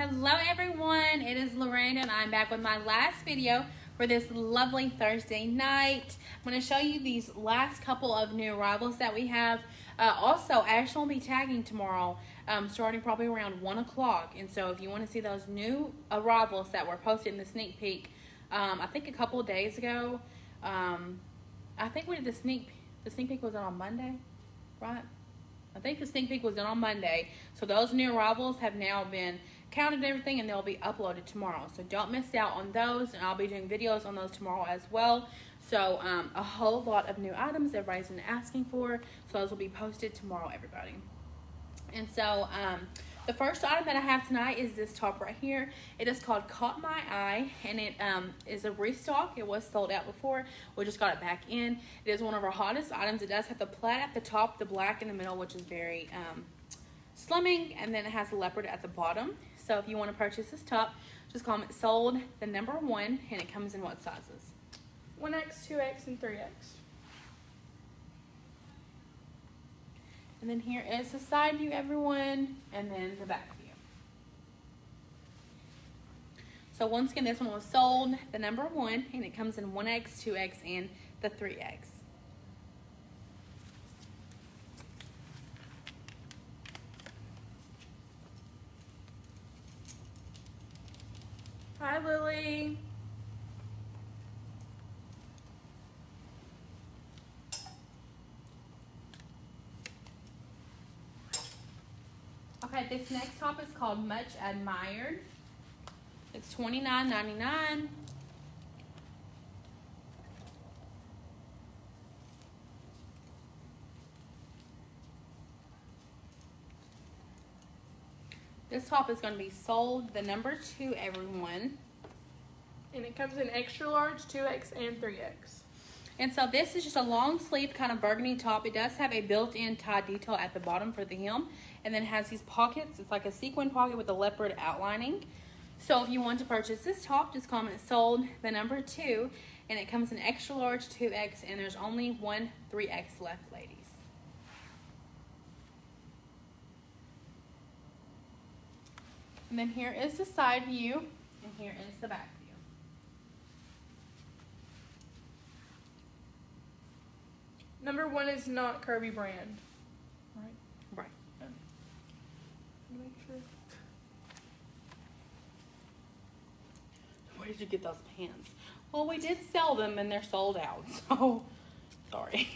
Hello everyone, it is Laranda and I'm back with my last video for this lovely Thursday night. I'm to show you these last couple of new arrivals that we have. Uh, also, Ashley will be tagging tomorrow, um, starting probably around 1 o'clock. And so if you want to see those new arrivals that were posted in the sneak peek, um, I think a couple days ago, um, I think we did the sneak, the sneak peek was on Monday, right? I think the sneak peek was done on Monday. So those new arrivals have now been counted everything and they'll be uploaded tomorrow. So don't miss out on those and I'll be doing videos on those tomorrow as well. So um, a whole lot of new items everybody's been asking for. So those will be posted tomorrow, everybody. And so um, the first item that I have tonight is this top right here. It is called Caught My Eye, and it um, is a restock. It was sold out before. We just got it back in. It is one of our hottest items. It does have the plaid at the top, the black in the middle, which is very um, slimming, and then it has leopard at the bottom. So if you want to purchase this top, just comment sold the number one, and it comes in what sizes? 1X, 2X, and 3X. And then here is the side view, everyone, and then the back view. So once again, this one was sold, the number one, and it comes in 1X, 2X, and the 3X. Lily. Okay, this next top is called Much Admired. It's $29.99. This top is going to be sold the number two, everyone. Comes in extra large, 2X, and 3X. And so this is just a long sleeve kind of burgundy top. It does have a built-in tie detail at the bottom for the hem. And then has these pockets. It's like a sequin pocket with a leopard outlining. So if you want to purchase this top, just comment sold the number two. And it comes in extra large 2X and there's only one 3X left, ladies. And then here is the side view and here is the back view. Number one is not Curvy brand. Right? Right. Make sure. Where did you get those pants? Well, we did sell them and they're sold out. So, sorry.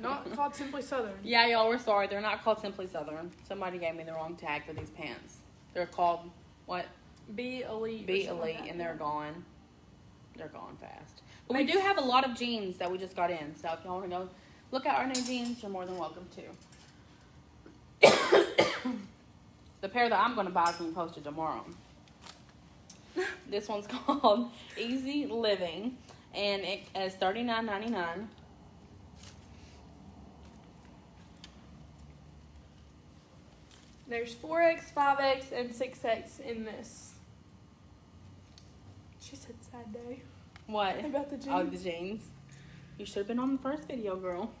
not called Simply Southern. Yeah, y'all, we're sorry. They're not called Simply Southern. Somebody gave me the wrong tag for these pants. They're called what? Be Elite. or Be Elite, like and they're gone. They're gone fast. But we do have a lot of jeans that we just got in. So if y'all want to go look at our new jeans, you're more than welcome to. the pair that I'm going to buy is going to be posted tomorrow. this one's called Easy Living, and it is $39.99. There's 4X, 5X, and 6X in this. She said sad day. What? About the Oh, the jeans. You should have been on the first video, girl.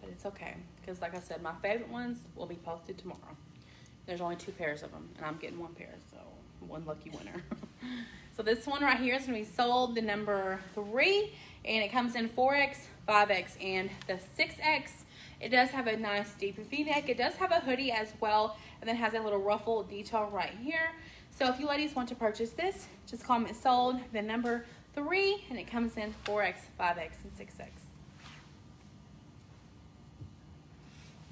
But it's okay, because like I said, my favorite ones will be posted tomorrow. There's only two pairs of them, and I'm getting one pair, so one lucky winner. so this one right here is to be sold the number three, and it comes in 4X, 5X, and the 6X. It does have a nice deep V-neck. It does have a hoodie as well, and then has a little ruffle detail right here. So if you ladies want to purchase this, just comment sold the number three, and it comes in 4X, 5X, and 6X.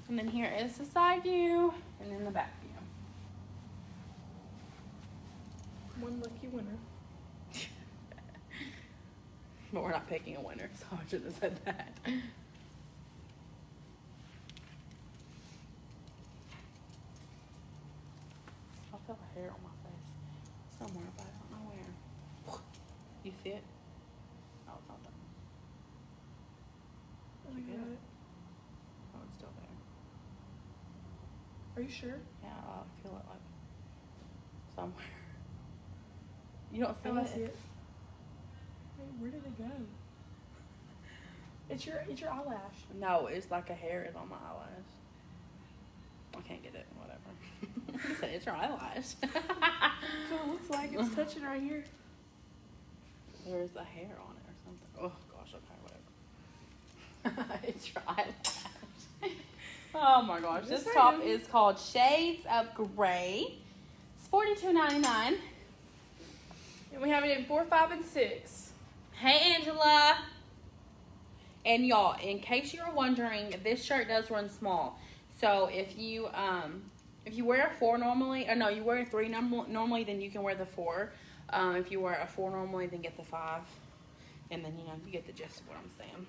And then here is the side view, and then the back view. One lucky winner. But we're not picking a winner, so I shouldn't have said that. I feel a hair on my face somewhere, but I don't know where. You see it? Oh, it's not there. Oh, You you get got it? it. Oh, it's still there. Are you sure? Yeah, I feel it like somewhere. You don't oh, feel Oh, I it? see it. Wait, where did it go? It's your it's your eyelash. No, it's like a hair is on my eyelash. I can't get it. Whatever. Said it's your eyelash. So it looks like it's touching right here. There's a hair on it or something. Oh gosh, okay, whatever. it's your eyelash. Oh my gosh, this top is called Shades of Gray. It's forty two ninety nine. And we have it in four, five, and six. Hey Angela. And y'all, in case you're wondering, this shirt does run small. So if you um if you wear a four normally, or no, you wear a three norm- normally, then you can wear the four. Um, if you wear a four normally, then get the five, and then you know you get the gist of what I'm saying.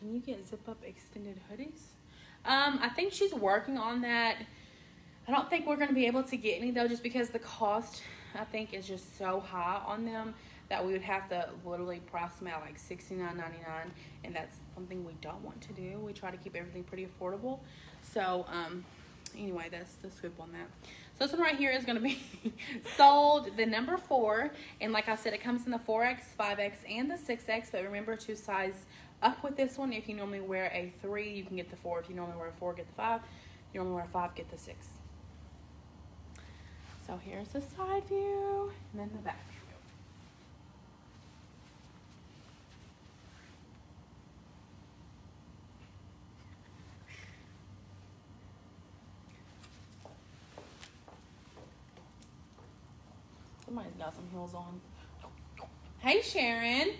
Can you get zip up extended hoodies? Um, I think she's working on that. I don't think we're gonna be able to get any though, just because the cost I think is just so high on them that we would have to literally price them out like sixty nine ninety nine, and that's something we don't want to do. We try to keep everything pretty affordable. So um, anyway, that's the scoop on that. So this one right here is gonna be sold the number four, and like I said, it comes in the four X, five X, and the six X. But remember to size up with this one. If you normally wear a three, you can get the four. If you normally wear a four, get the five. If you normally wear a five, get the six. So here's the side view and then the back view. Somebody's got some heels on. Hey Sharon.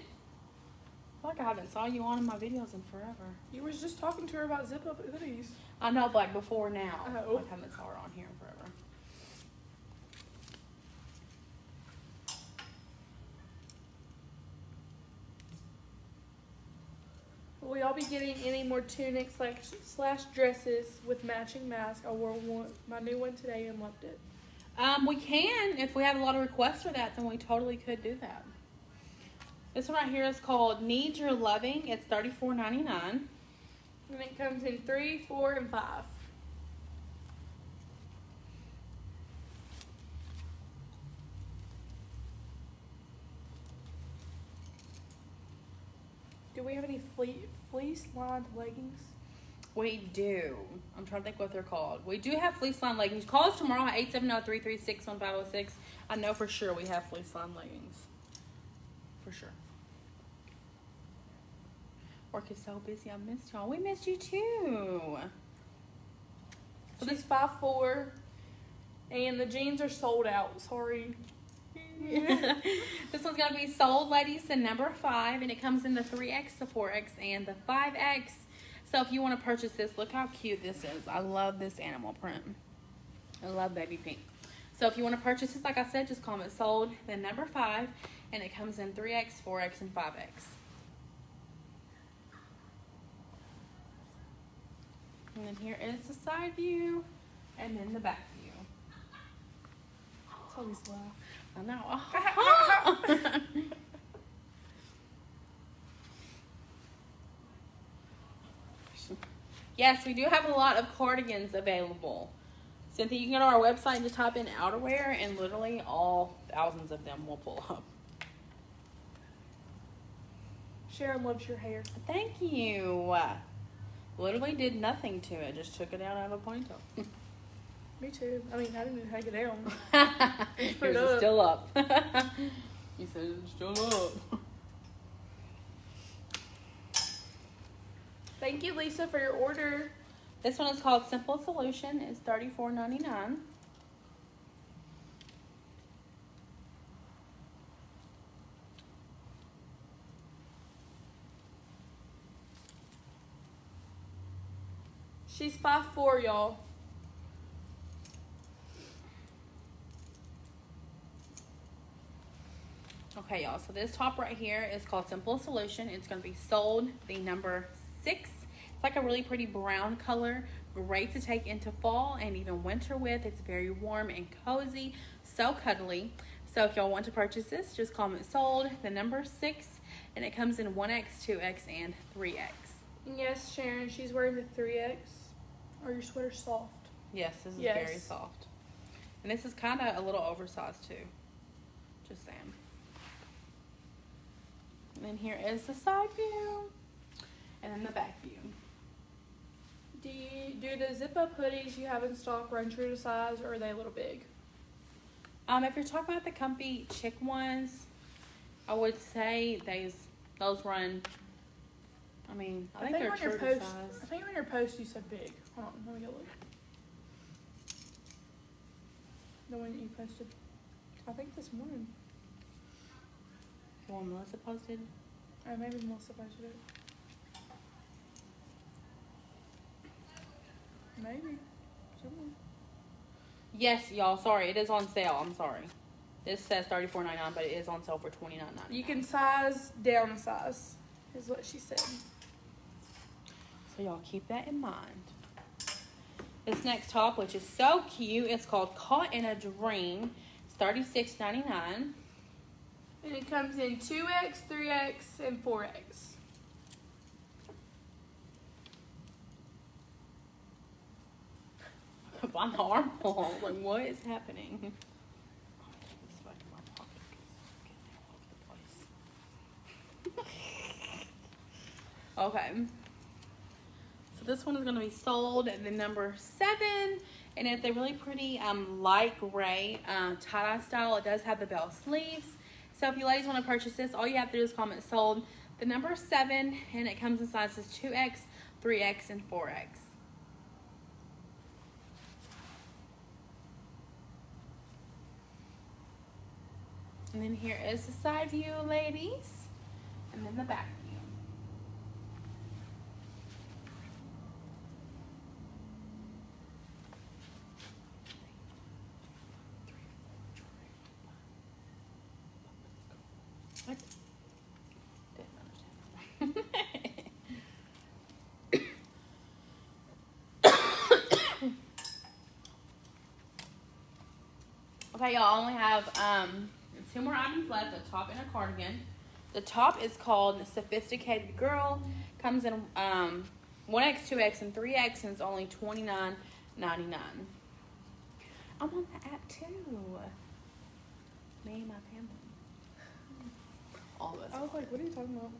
Like I haven't saw you on in my videos in forever. You was just talking to her about zip up hoodies. I know, but like before now. Oh. Like I haven't saw her on here in forever. Will y'all be getting any more tunics like slash dresses with matching mask? I wore one, my new one today and loved it. Um, we can if we have a lot of requests for that, then we totally could do that. This one right here is called "Need Your Loving." It's thirty four ninety nine. And it comes in three, four, and five. Do we have any fle- fleece lined leggings? We do. I'm trying to think what they're called. We do have fleece lined leggings. Call us tomorrow at 870-336-1506. I know for sure we have fleece lined leggings. For sure. Work is so busy. I missed y'all. We missed you too. So this five four, and the jeans are sold out. Sorry. this one's gonna be sold, ladies, to number five, and it comes in the three X, the four X, and the five X. So if you want to purchase this, look how cute this is. I love this animal print. I love baby pink. So if you want to purchase this, like I said, just comment sold, then number five, and it comes in three X, four X, and five X. And then here is the side view, and then the back view. It's always loud. I know. yes, we do have a lot of cardigans available. Cynthia, you can go to our website and just type in outerwear, and literally all thousands of them will pull up. Sharon loves your hair. Thank you. Literally did nothing to it, just took it out of a ponytail. Me too. I mean, I didn't even take it down. Put it up. still up. you said it's still up. Thank you, Lisa, for your order. This one is called Simple Solution. It's thirty four ninety nine. She's five four, y'all. Okay, y'all, so this top right here is called Simple Solution. It's gonna be sold the number six. It's like a really pretty brown color. Great to take into fall and even winter with. It's very warm and cozy, so cuddly. So if y'all want to purchase this, just comment sold, the number six, and it comes in 1X, 2X, and 3X. Yes, Sharon, she's wearing the 3X. Or your sweater soft? Yes, this is yes. very soft. And this is kind of a little oversized too. Just saying. And then here is the side view. And then the back view. Do, you, do the zip-up hoodies you have in stock run true to size or are they a little big? Um, if you're talking about the comfy chick ones, I would say these those run I mean, I, think, they're on your post, size. I think on your post you said big. Hold on, let me go look. The one that you posted. I think this morning. The one Melissa posted. Or maybe Melissa posted it. Maybe. Someone. Yes, y'all. Sorry, it is on sale. I'm sorry. This says thirty four ninety nine, but it is on sale for twenty nine ninety. You can size down a size, is what she said. So y'all keep that in mind. This next top, which is so cute, it's called Caught in a Dream. It's thirty six ninety nine. And it comes in 2X, 3X, and 4X. on the armhole. Like, what is happening? Okay. So this one is going to be sold at the number seven. And it's a really pretty um, light gray uh, tie-dye style. It does have the bell sleeves. So if you ladies want to purchase this, all you have to do is comment sold the number seven. And it comes in sizes 2X, 3X, and 4X. And then here is the side view, ladies. And then the back view. What? Didn't understand. Okay, y'all only have um two more items left, a top and a cardigan. The top is called Sophisticated Girl. Comes in um, 1X, 2X, and 3X, and it's only $29.99. I'm on the app too. Me and my family. All of us. I was like, what are you talking about?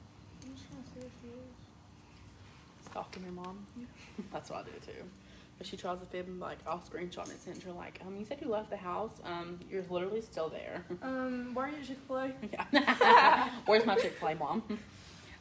I'm just trying to see where she is. Stalking your mom. That's what I do too. She tries to fib and like I'll screenshot and send her like, um, you said you left the house. Um, you're literally still there. Um, why are you Chick fil A? Yeah. Where's my Chick Fil A mom?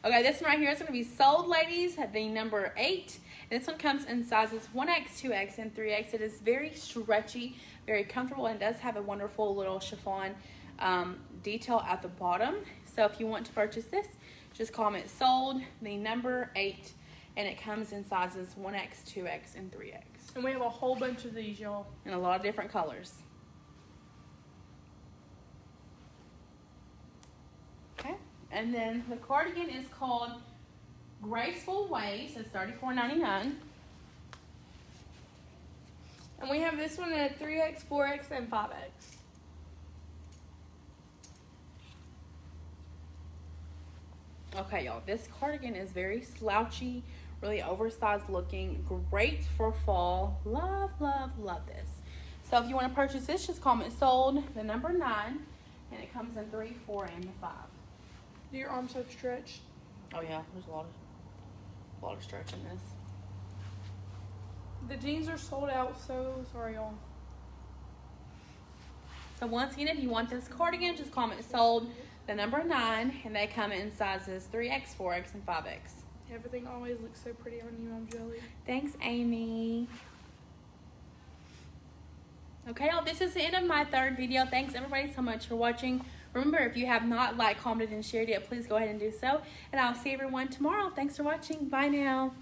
Okay, this one right here is going to be sold, ladies. The number eight. This one comes in sizes 1X, 2X, and 3X. It is very stretchy, very comfortable, and does have a wonderful little chiffon um, detail at the bottom. So if you want to purchase this, just comment sold, the number eight, and it comes in sizes 1X, 2X, and 3X. And we have a whole bunch of these, y'all. In a lot of different colors. Okay, and then the cardigan is called Graceful Waves. It's thirty-four ninety-nine. And we have this one at 3X, 4X, and 5X. Okay, y'all, this cardigan is very slouchy, really oversized looking, great for fall. Love, love, love this. So if you want to purchase this, just comment sold, the number nine, and it comes in three, four, and five. Do your arms have stretch? Oh yeah, there's a lot of, a lot of stretch in this. The jeans are sold out, so sorry, y'all. So once again, if you want this cardigan, just comment sold, the number nine, and they come in sizes 3X, 4X, and 5X. Everything always looks so pretty on you, I'm jelly. Thanks, Amy. Okay, y'all, this is the end of my third video. Thanks, everybody, so much for watching. Remember, if you have not liked, commented, and shared yet, please go ahead and do so. And I'll see everyone tomorrow. Thanks for watching. Bye now.